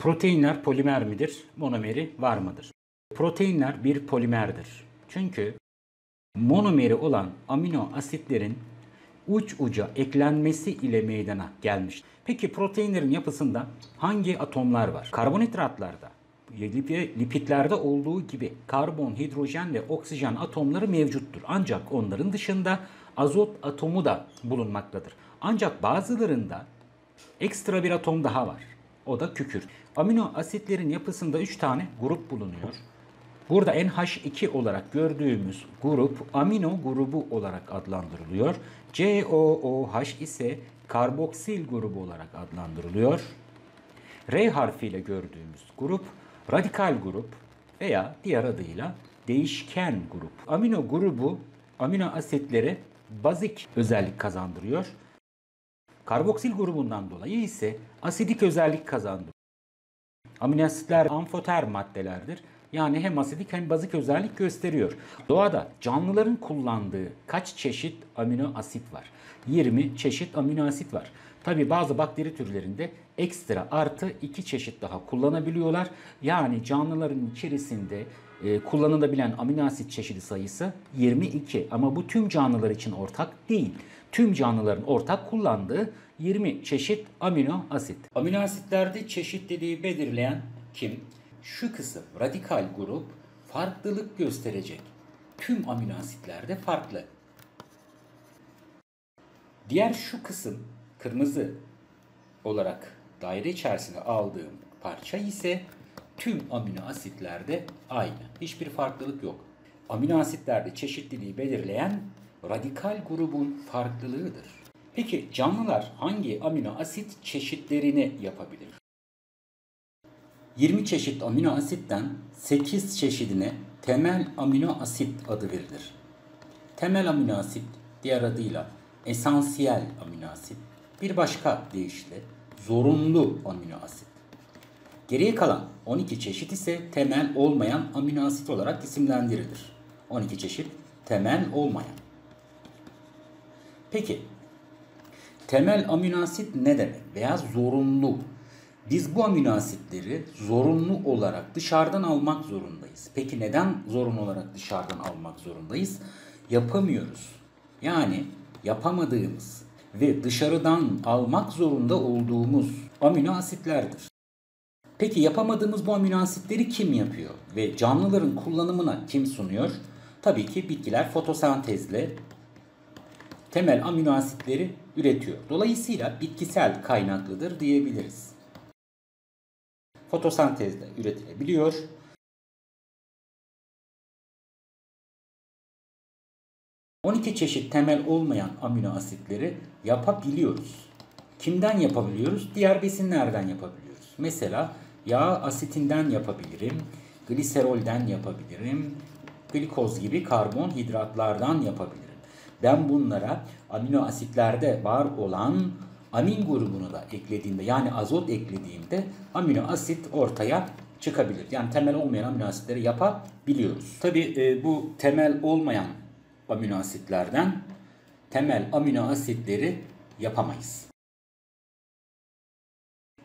Proteinler polimer midir? Monomeri var mıdır? Proteinler bir polimerdir. Çünkü monomeri olan amino asitlerin uç uca eklenmesi ile meydana gelmiş. Peki proteinlerin yapısında hangi atomlar var? Karbonhidratlarda, lipidlerde olduğu gibi karbon, hidrojen ve oksijen atomları mevcuttur. Ancak onların dışında azot atomu da bulunmaktadır. Ancak bazılarında ekstra bir atom daha var. O da kükürt. Amino asitlerin yapısında 3 tane grup bulunuyor. Burada NH2 olarak gördüğümüz grup amino grubu olarak adlandırılıyor. COOH ise karboksil grubu olarak adlandırılıyor. R harfiyle gördüğümüz grup radikal grup veya diğer adıyla değişken grup. Amino grubu amino asitlere bazik özellik kazandırıyor. Karboksil grubundan dolayı ise asidik özellik kazandırıyor. Amino asitler amfoter maddelerdir. Yani hem asidik hem bazik özellik gösteriyor. Doğada canlıların kullandığı kaç çeşit amino asit var? 20 çeşit amino asit var. Tabi bazı bakteri türlerinde ekstra artı 2 çeşit daha kullanabiliyorlar. Yani canlıların içerisinde e, kullanılabilen amino asit çeşidi sayısı 22 ama bu tüm canlılar için ortak değil. Tüm canlıların ortak kullandığı 20 çeşit amino asit. Amino asitlerde çeşitliliği belirleyen kim? Şu kısım radikal grup farklılık gösterecek. Tüm amino asitlerde farklı. Diğer şu kısım kırmızı olarak daire içerisine aldığım parça ise tüm amino asitlerde aynı. Hiçbir farklılık yok. Amino asitlerde çeşitliliği belirleyen radikal grubun farklılığıdır. Peki canlılar hangi amino asit çeşitlerini yapabilir? 20 çeşit amino asitten 8 çeşidine temel amino asit adı verilir. Temel amino asit diğer adıyla esansiyel amino asit, bir başka deyişle zorunlu amino asit. Geriye kalan 12 çeşit ise temel olmayan amino asit olarak isimlendirilir. 12 çeşit temel olmayan. Peki temel amino asit ne demek veya zorunlu? Biz bu amino asitleri zorunlu olarak dışarıdan almak zorundayız. Peki neden zorunlu olarak dışarıdan almak zorundayız? Yapamıyoruz. Yani yapamadığımız ve dışarıdan almak zorunda olduğumuz amino asitlerdir. Peki yapamadığımız bu amino asitleri kim yapıyor ve canlıların kullanımına kim sunuyor? Tabii ki bitkiler fotosentezle temel amino asitleri üretiyor. Dolayısıyla bitkisel kaynaklıdır diyebiliriz. Fotosentezle üretilebiliyor. ...12 çeşit temel olmayan amino asitleri yapabiliyoruz. Kimden yapabiliyoruz? Diğer besinlerden yapabiliyoruz. Mesela yağ asitinden yapabilirim, gliserolden yapabilirim, glikoz gibi karbonhidratlardan yapabilirim. Ben bunlara amino asitlerde var olan amin grubunu da eklediğimde yani azot eklediğimde amino asit ortaya çıkabilir. Yani temel olmayan amino asitleri yapabiliyoruz. Tabi e, bu temel olmayan amino asitlerden temel amino asitleri yapamayız.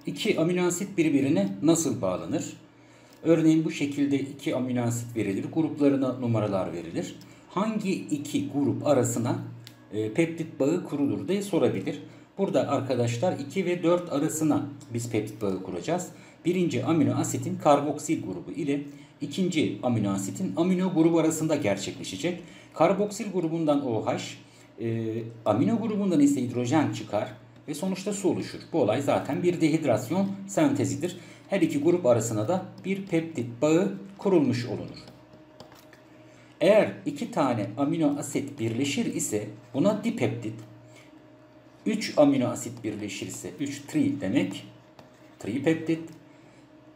İki amino asit birbirine nasıl bağlanır? Örneğin bu şekilde iki amino asit verilir. Gruplarına numaralar verilir. Hangi iki grup arasına e, peptit bağı kurulur diye sorabilir. Burada arkadaşlar 2 ve 4 arasına biz peptit bağı kuracağız. Birinci amino asitin karboksil grubu ile ikinci amino asitin amino grubu arasında gerçekleşecek. Karboksil grubundan OH, e, amino grubundan ise hidrojen çıkar ve sonuçta su oluşur. Bu olay zaten bir dehidrasyon sentezidir. Her iki grup arasına da bir peptit bağı kurulmuş olunur. Eğer iki tane amino asit birleşir ise buna dipeptit, 3 amino asit birleşirse 3 tri demek. Tripeptit.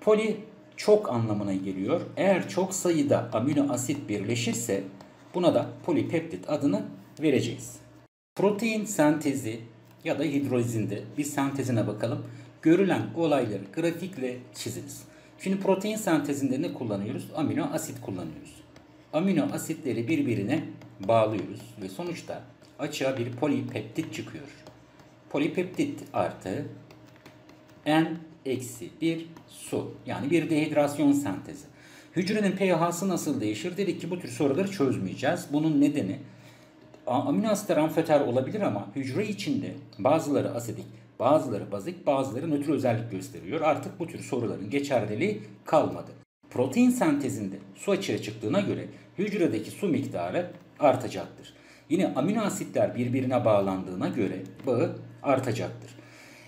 Poli çok anlamına geliyor. Eğer çok sayıda amino asit birleşirse buna da polipeptit adını vereceğiz. Protein sentezi ya da hidrolizinde bir sentezine bakalım. Görülen olayları grafikle çiziniz. Şimdi protein sentezinde ne kullanıyoruz? Amino asit kullanıyoruz. Amino asitleri birbirine bağlıyoruz ve sonuçta açığa bir polipeptit çıkıyor polipeptit artı N eksi 1 su. Yani bir dehidrasyon sentezi. Hücrenin pH'sı nasıl değişir? Dedik ki bu tür soruları çözmeyeceğiz. Bunun nedeni amino asitler amfeter olabilir ama hücre içinde bazıları asidik, bazıları bazik, bazıları nötr özellik gösteriyor. Artık bu tür soruların geçerliliği kalmadı. Protein sentezinde su açığa çıktığına göre hücredeki su miktarı artacaktır. Yine amino asitler birbirine bağlandığına göre bağı artacaktır.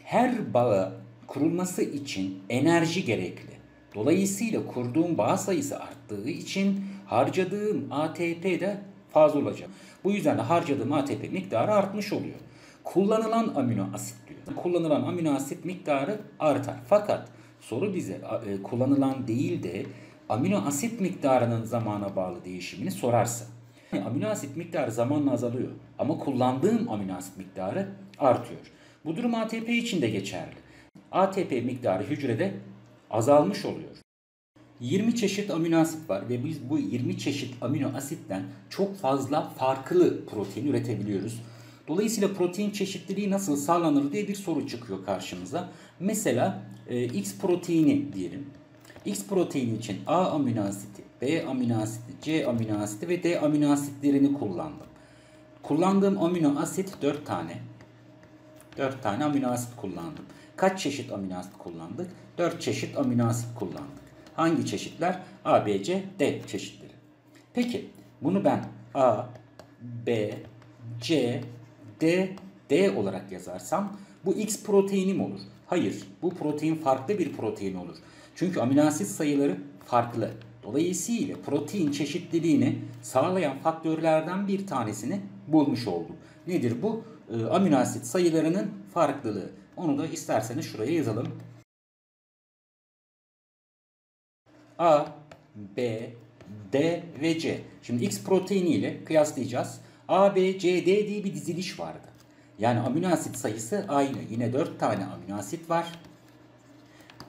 Her bağı kurulması için enerji gerekli. Dolayısıyla kurduğum bağ sayısı arttığı için harcadığım ATP de fazla olacak. Bu yüzden de harcadığım ATP miktarı artmış oluyor. Kullanılan amino asit diyor. Kullanılan amino asit miktarı artar. Fakat soru bize e, kullanılan değil de amino asit miktarının zamana bağlı değişimini sorarsa. Amino asit miktarı zamanla azalıyor ama kullandığım amino asit miktarı artıyor. Bu durum ATP için de geçerli. ATP miktarı hücrede azalmış oluyor. 20 çeşit amino asit var ve biz bu 20 çeşit amino asitten çok fazla farklı protein üretebiliyoruz. Dolayısıyla protein çeşitliliği nasıl sağlanır diye bir soru çıkıyor karşımıza. Mesela e, X proteini diyelim. X proteini için A amino asiti, B amino asiti, C amino asiti ve D amino asitlerini kullandım. Kullandığım amino asit 4 tane. 4 tane amino asit kullandım. Kaç çeşit amino asit kullandık? 4 çeşit amino asit kullandık. Hangi çeşitler? A, B, C, D çeşitleri. Peki bunu ben A, B, C, D, D olarak yazarsam bu X proteinim olur. Hayır, bu protein farklı bir protein olur. Çünkü amino asit sayıları farklı. Dolayısıyla protein çeşitliliğini sağlayan faktörlerden bir tanesini bulmuş oldum. Nedir bu? E, amino sayılarının farklılığı. Onu da isterseniz şuraya yazalım. A, B, D ve C. Şimdi X proteini ile kıyaslayacağız. A, B, C, D diye bir diziliş vardı. Yani amino asit sayısı aynı. Yine 4 tane amino asit var.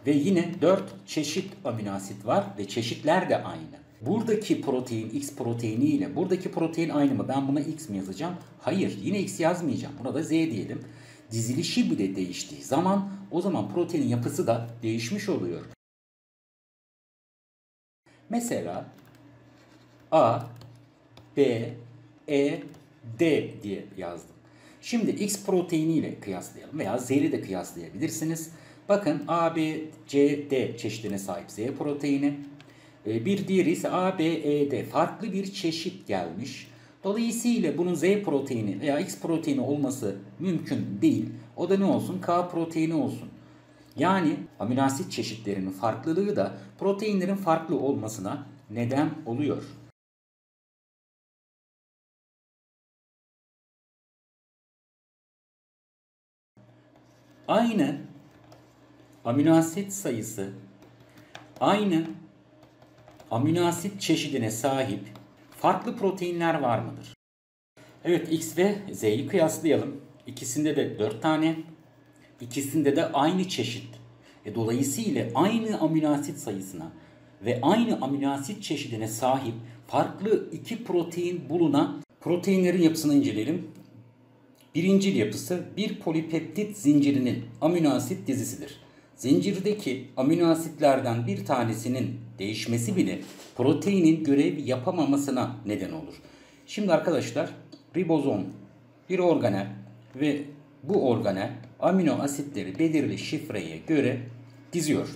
Ve yine 4 çeşit amino asit var ve çeşitler de aynı. Buradaki protein X proteini ile buradaki protein aynı mı? Ben buna X mi yazacağım? Hayır. Yine X yazmayacağım. Buna da Z diyelim. Dizilişi bile değiştiği zaman o zaman proteinin yapısı da değişmiş oluyor. Mesela A, B, E, D diye yazdım. Şimdi X proteini ile kıyaslayalım veya Z'li de kıyaslayabilirsiniz. Bakın A, B, C, D çeşidine sahip Z proteini. Ee, bir diğeri ise A, B, E, D. Farklı bir çeşit gelmiş. Dolayısıyla bunun Z proteini veya X proteini olması mümkün değil. O da ne olsun? K proteini olsun. Yani amino asit çeşitlerinin farklılığı da proteinlerin farklı olmasına neden oluyor. Aynı amino asit sayısı aynı amino asit çeşidine sahip farklı proteinler var mıdır? Evet X ve Z'yi kıyaslayalım. İkisinde de 4 tane, ikisinde de aynı çeşit. E, dolayısıyla aynı amino asit sayısına ve aynı amino asit çeşidine sahip farklı iki protein bulunan proteinlerin yapısını inceleyelim. Birincil yapısı bir polipeptit zincirinin amino asit dizisidir. Zincirdeki amino asitlerden bir tanesinin değişmesi bile proteinin görev yapamamasına neden olur. Şimdi arkadaşlar ribozom bir organel ve bu organel amino asitleri belirli şifreye göre diziyor.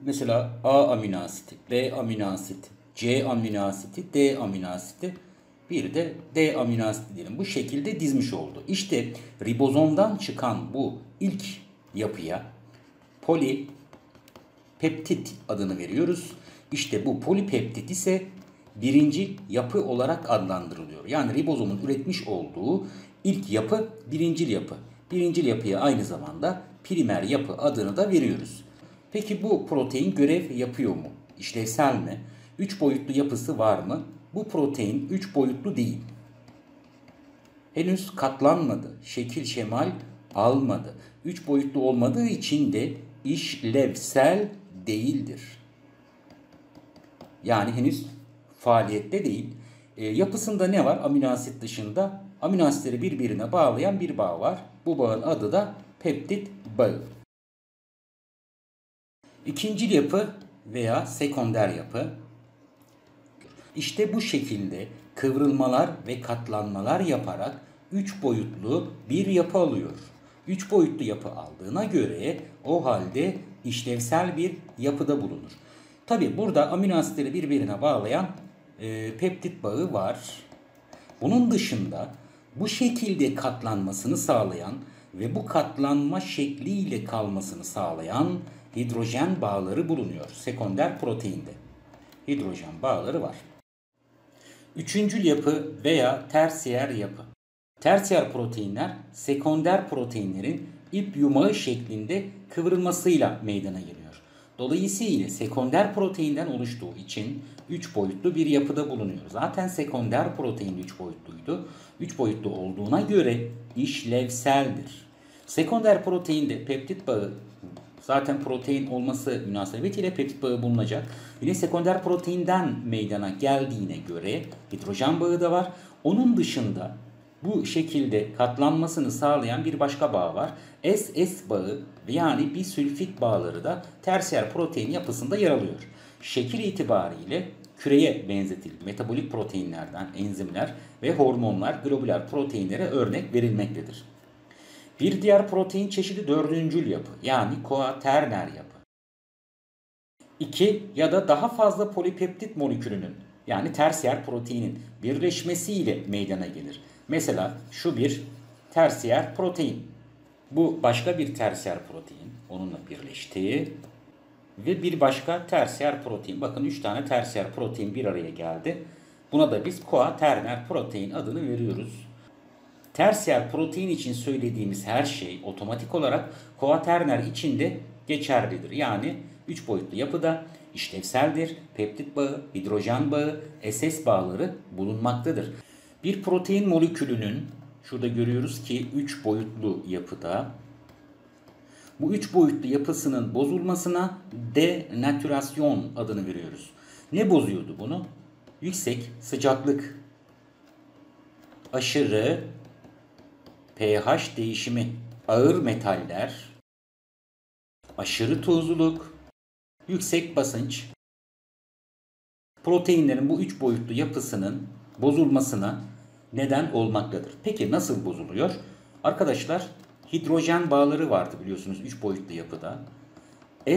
Mesela A amino asiti, B amino asiti, C amino asiti, D amino asiti, bir de D amino diyelim. Bu şekilde dizmiş oldu. İşte ribozomdan çıkan bu ilk yapıya polipeptit adını veriyoruz. İşte bu polipeptit ise birinci yapı olarak adlandırılıyor. Yani ribozomun üretmiş olduğu ilk yapı birincil yapı. Birincil yapıya aynı zamanda primer yapı adını da veriyoruz. Peki bu protein görev yapıyor mu? İşlevsel mi? 3 boyutlu yapısı var mı? Bu protein 3 boyutlu değil. Henüz katlanmadı. Şekil şemal almadı. 3 boyutlu olmadığı için de işlevsel değildir. Yani henüz faaliyette değil. E, yapısında ne var amino asit dışında? Amino asitleri birbirine bağlayan bir bağ var. Bu bağın adı da peptit bağı. İkincil yapı veya sekonder yapı. İşte bu şekilde kıvrılmalar ve katlanmalar yaparak üç boyutlu bir yapı alıyor. Üç boyutlu yapı aldığına göre o halde işlevsel bir yapıda bulunur. Tabi burada amino asitleri birbirine bağlayan e, peptit bağı var. Bunun dışında bu şekilde katlanmasını sağlayan ve bu katlanma şekliyle kalmasını sağlayan hidrojen bağları bulunuyor sekonder proteinde. Hidrojen bağları var. Üçüncül yapı veya tersiyer yapı. Tersiyer proteinler sekonder proteinlerin ip yumağı şeklinde kıvrılmasıyla meydana geliyor. Dolayısıyla sekonder proteinden oluştuğu için 3 boyutlu bir yapıda bulunuyor. Zaten sekonder protein 3 boyutluydu. 3 boyutlu olduğuna göre işlevseldir. Sekonder proteinde peptit bağı zaten protein olması münasebetiyle peptit bağı bulunacak. Yine sekonder proteinden meydana geldiğine göre hidrojen bağı da var. Onun dışında bu şekilde katlanmasını sağlayan bir başka bağ var. SS bağı yani bisülfit bağları da tersiyer protein yapısında yer alıyor. Şekil itibariyle küreye benzetildi. Metabolik proteinlerden enzimler ve hormonlar globular proteinlere örnek verilmektedir. Bir diğer protein çeşidi dördüncül yapı yani koaterner yapı. İki ya da daha fazla polipeptit molekülünün yani tersiyer proteinin birleşmesiyle meydana gelir. Mesela şu bir tersiyer protein. Bu başka bir tersiyer protein. Onunla birleşti. Ve bir başka tersiyer protein. Bakın 3 tane tersiyer protein bir araya geldi. Buna da biz koaterner protein adını veriyoruz. Tersiyer protein için söylediğimiz her şey otomatik olarak koaterner için de geçerlidir. Yani 3 boyutlu yapıda işlevseldir. Peptit bağı, hidrojen bağı, SS bağları bulunmaktadır. Bir protein molekülünün şurada görüyoruz ki 3 boyutlu yapıda bu 3 boyutlu yapısının bozulmasına denatürasyon adını veriyoruz. Ne bozuyordu bunu? Yüksek sıcaklık, aşırı pH değişimi, ağır metaller, aşırı tuzluluk, yüksek basınç, proteinlerin bu üç boyutlu yapısının bozulmasına neden olmaktadır. Peki nasıl bozuluyor? Arkadaşlar hidrojen bağları vardı biliyorsunuz 3 boyutlu yapıda.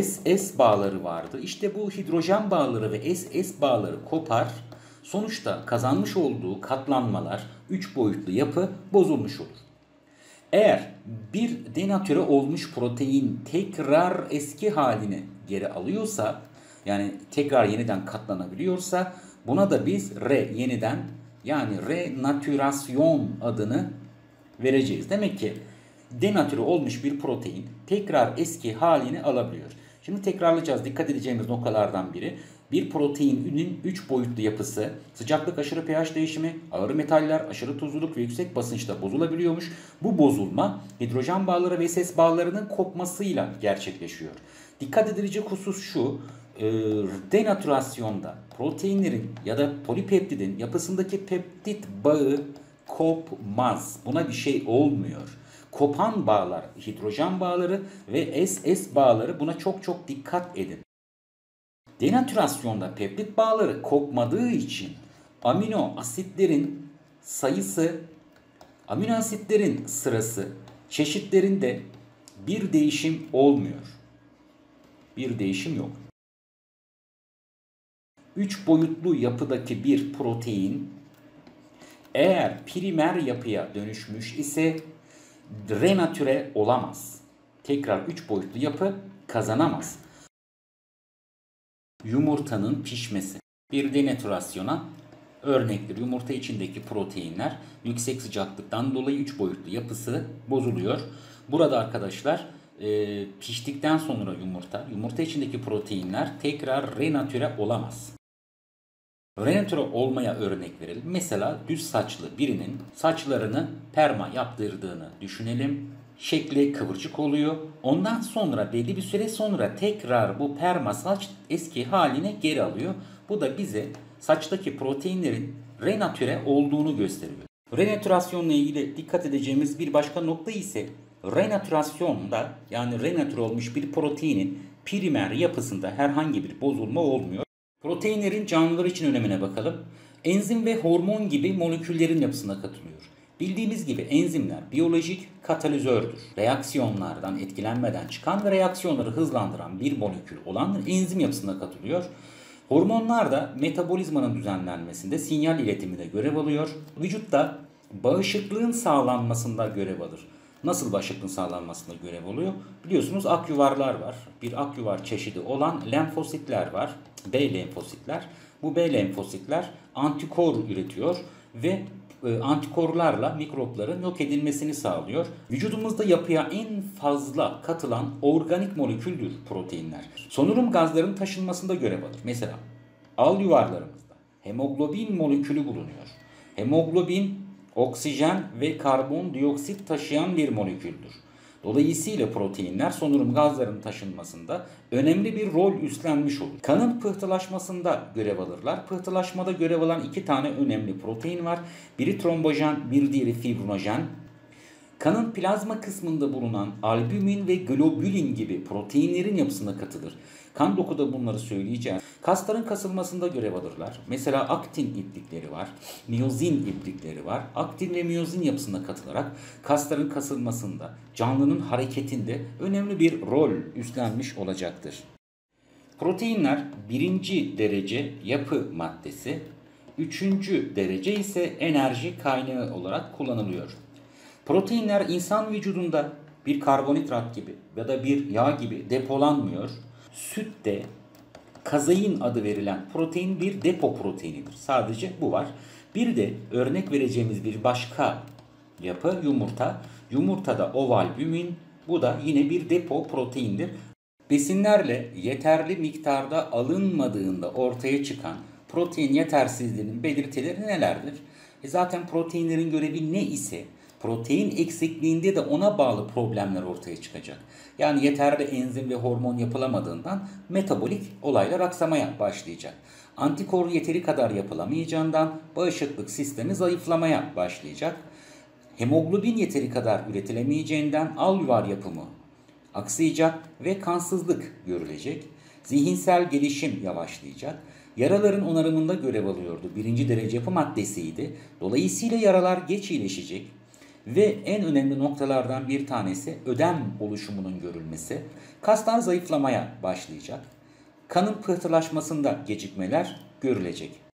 SS bağları vardı. İşte bu hidrojen bağları ve SS bağları kopar. Sonuçta kazanmış olduğu katlanmalar 3 boyutlu yapı bozulmuş olur. Eğer bir denatüre olmuş protein tekrar eski haline geri alıyorsa yani tekrar yeniden katlanabiliyorsa Buna da biz re yeniden yani renatürasyon adını vereceğiz. Demek ki denatüre olmuş bir protein tekrar eski halini alabiliyor. Şimdi tekrarlayacağız. Dikkat edeceğimiz noktalardan biri. Bir proteinin 3 boyutlu yapısı sıcaklık aşırı pH değişimi, ağır metaller, aşırı tuzluluk ve yüksek basınçta bozulabiliyormuş. Bu bozulma hidrojen bağları ve ses bağlarının kopmasıyla gerçekleşiyor. Dikkat edilecek husus şu e, denatürasyonda proteinlerin ya da polipeptidin yapısındaki peptit bağı kopmaz. Buna bir şey olmuyor. Kopan bağlar hidrojen bağları ve SS bağları buna çok çok dikkat edin. Denatürasyonda peptit bağları kopmadığı için amino asitlerin sayısı, amino asitlerin sırası, çeşitlerinde bir değişim olmuyor. Bir değişim yok. 3 boyutlu yapıdaki bir protein eğer primer yapıya dönüşmüş ise renatüre olamaz. Tekrar 3 boyutlu yapı kazanamaz. Yumurtanın pişmesi bir denatürasyona örnektir. Yumurta içindeki proteinler yüksek sıcaklıktan dolayı 3 boyutlu yapısı bozuluyor. Burada arkadaşlar e, piştikten sonra yumurta, yumurta içindeki proteinler tekrar renatüre olamaz. Renatüre olmaya örnek verelim. Mesela düz saçlı birinin saçlarını perma yaptırdığını düşünelim. Şekli kıvırcık oluyor. Ondan sonra belli bir süre sonra tekrar bu perma saç eski haline geri alıyor. Bu da bize saçtaki proteinlerin renatüre olduğunu gösteriyor. Renatürasyonla ilgili dikkat edeceğimiz bir başka nokta ise renatürasyonda yani renatüre olmuş bir proteinin primer yapısında herhangi bir bozulma olmuyor. Proteinlerin canlılar için önemine bakalım. Enzim ve hormon gibi moleküllerin yapısına katılıyor. Bildiğimiz gibi enzimler biyolojik katalizördür. Reaksiyonlardan etkilenmeden çıkan ve reaksiyonları hızlandıran bir molekül olan enzim yapısına katılıyor. Hormonlar da metabolizmanın düzenlenmesinde sinyal iletiminde görev alıyor. Vücutta bağışıklığın sağlanmasında görev alır. Nasıl bağışıklığın sağlanmasında görev oluyor? Biliyorsunuz akyuvarlar var. Bir akyuvar çeşidi olan lenfositler var. B lenfositler. Bu B lenfositler antikor üretiyor ve antikorlarla mikropların yok edilmesini sağlıyor. Vücudumuzda yapıya en fazla katılan organik moleküldür proteinler. Sonurum gazların taşınmasında görev alır. Mesela al yuvarlarımızda hemoglobin molekülü bulunuyor. Hemoglobin oksijen ve karbondioksit taşıyan bir moleküldür. Dolayısıyla proteinler sonurum gazların taşınmasında önemli bir rol üstlenmiş olur. Kanın pıhtılaşmasında görev alırlar. Pıhtılaşmada görev alan iki tane önemli protein var. Biri trombojen, bir diğeri fibrinojen. Kanın plazma kısmında bulunan albümin ve globulin gibi proteinlerin yapısına katılır. Kan dokuda bunları söyleyeceğiz. Kasların kasılmasında görev alırlar. Mesela aktin iplikleri var, miyozin iplikleri var. Aktin ve miyozin yapısına katılarak kasların kasılmasında, canlının hareketinde önemli bir rol üstlenmiş olacaktır. Proteinler birinci derece yapı maddesi, üçüncü derece ise enerji kaynağı olarak kullanılıyor. Proteinler insan vücudunda bir karbonhidrat gibi ya da bir yağ gibi depolanmıyor. Sütte kazein adı verilen protein bir depo proteinidir. Sadece bu var. Bir de örnek vereceğimiz bir başka yapı yumurta. Yumurtada ovalbümin bu da yine bir depo proteindir. Besinlerle yeterli miktarda alınmadığında ortaya çıkan protein yetersizliğinin belirtileri nelerdir? E zaten proteinlerin görevi ne ise protein eksikliğinde de ona bağlı problemler ortaya çıkacak. Yani yeterli enzim ve hormon yapılamadığından metabolik olaylar aksamaya başlayacak. Antikor yeteri kadar yapılamayacağından bağışıklık sistemi zayıflamaya başlayacak. Hemoglobin yeteri kadar üretilemeyeceğinden alüvar yapımı aksayacak ve kansızlık görülecek. Zihinsel gelişim yavaşlayacak. Yaraların onarımında görev alıyordu. Birinci derece yapı maddesiydi. Dolayısıyla yaralar geç iyileşecek. Ve en önemli noktalardan bir tanesi ödem oluşumunun görülmesi. Kaslar zayıflamaya başlayacak. Kanın pıhtılaşmasında gecikmeler görülecek.